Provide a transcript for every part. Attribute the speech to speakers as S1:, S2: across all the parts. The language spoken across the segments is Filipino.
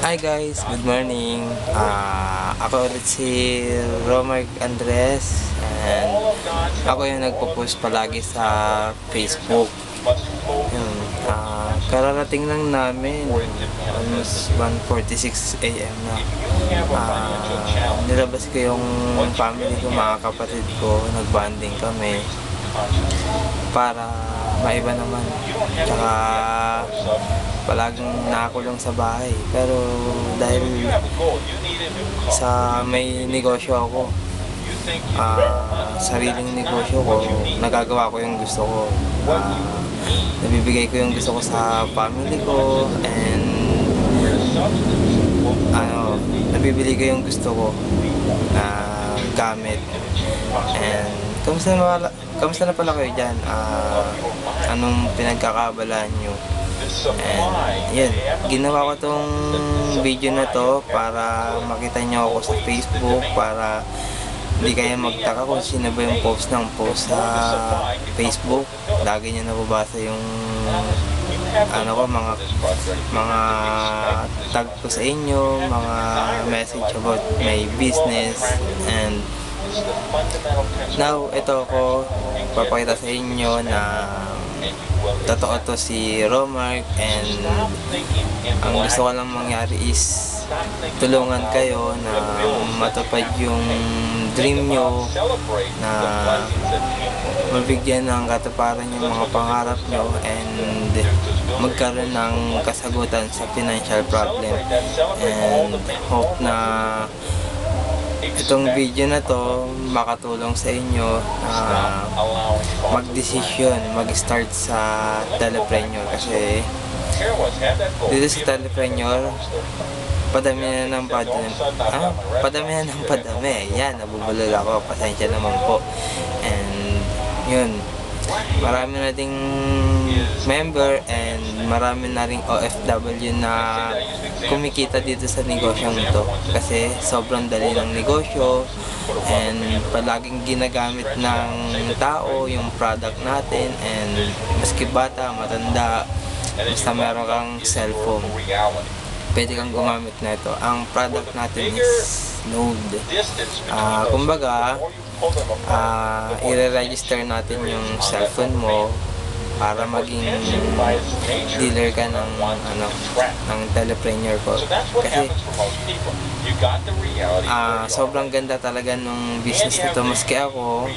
S1: Hi guys, good morning. Ah, ako ulit si Romark Andres and ako yung nagpo-post palagi sa Facebook. Yun, ah, kararating lang namin almost 1.46 a.m. na. Ah, nilabas ko yung family ko, mga kapatid ko, nagbanding kami para maiba naman. Tsaka palaging nakakulong sa bahay. Pero dahil sa may negosyo ako, ah, sariling negosyo ko, nagagawa ko yung gusto ko. Ah, nabibigay ko yung gusto ko sa family ko and ano, nabibili ko yung gusto ko na gamit. And kamusta na kamusta na pala kayo dyan? Ah, anong pinagkakabalaan nyo? And yun, ginawa ko tong video na to para makita nyo ako sa Facebook para hindi kayo magtaka kung sino ba yung post ng post sa Facebook. Lagi nyo nababasa yung ano ko, mga mga tag ko sa inyo, mga message about my business and now ito ako papakita sa inyo na totoo to si Romark and ang gusto ko lang mangyari is tulungan kayo na matupad yung dream nyo na mabigyan ng katuparan yung mga pangarap nyo and magkaroon ng kasagutan sa financial problem. And hope na itong video na to makatulong sa inyo na mag-decision, mag-start sa telepreneur kasi dito sa telepreneur padami na ng padami ah, padami na ng padami. Yan, nabubulol ako. Pasensya naman po marami na ding member and marami na ring OFW na kumikita dito sa negosyong ito. Kasi sobrang dali ng negosyo and palaging ginagamit ng tao yung product natin and maski bata, matanda basta meron kang cellphone pwede kang gumamit na ito ang product natin is load. Ah, kumbaga ah i-register natin yung cellphone mo para maging dealer ka ng ano ng telepreneur ko kasi ah sobrang ganda talaga nung business nito maski ako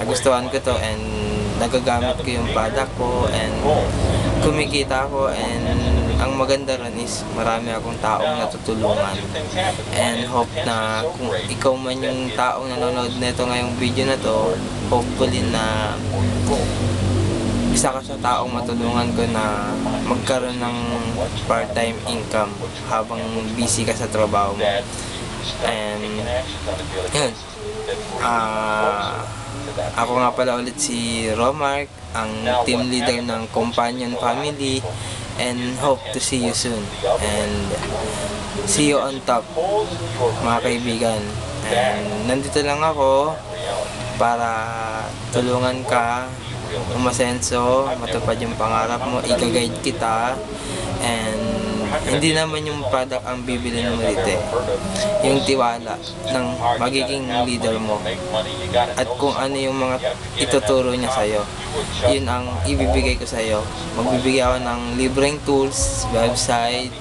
S1: nagustuhan ko to and nagagamit ko yung product ko and kumikita ako and ang maganda ron is marami akong taong natutulungan. And hope na kung ikaw man yung taong nanonood nito ngayong video na to hopefully na isa ka sa taong matulungan ko na magkaroon ng part-time income habang busy ka sa trabaho mo. And yun. Ah ako nga pala ulit si Romark, ang team leader ng Companion Family and hope to see you soon. And see you on top, mga kaibigan. And nandito lang ako para tulungan ka umasenso, matupad yung pangarap mo, i-guide kita and hindi naman yung product ang bibili dito eh. Yung tiwala ng magiging leader mo. At kung ano yung mga ituturo niya sa'yo. Yun ang ibibigay ko sa'yo. Magbibigay ako ng libreng tools, website,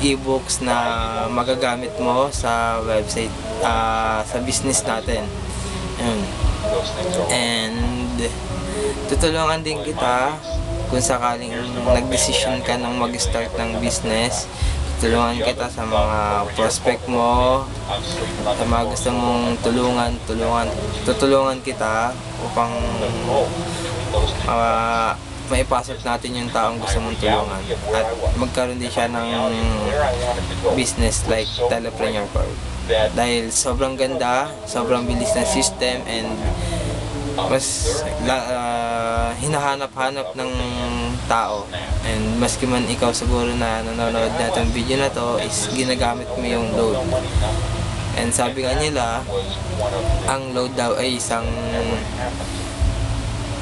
S1: e-books na magagamit mo sa website, ah, sa business natin. Yun. And tutulungan din kita kung sakaling nagdesisyon ka ng mag-start ng business, tulungan kita sa mga prospect mo, sa mga gusto mong tulungan, tulungan, tutulungan kita upang uh, maipasok natin yung taong gusto mong tulungan at magkaroon din siya ng business like Telepreneur Corp. Dahil sobrang ganda, sobrang bilis ng system and mas la, uh, hinahanap-hanap ng tao and maski man ikaw siguro na nanonood na video na to is ginagamit mo yung load and sabi nga nila ang load daw ay isang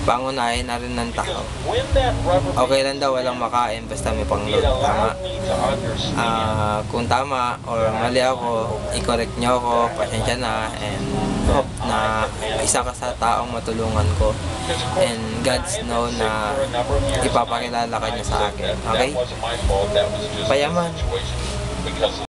S1: pangunahin na rin ng tao. Okay lang daw walang makain basta may pangload. Tama. Ah, kung tama or mali ako, i-correct nyo ako, pasensya na, and hope na isa ka sa taong matulungan ko. And God's know na ipapakilala ka niya sa akin. Okay? Payaman.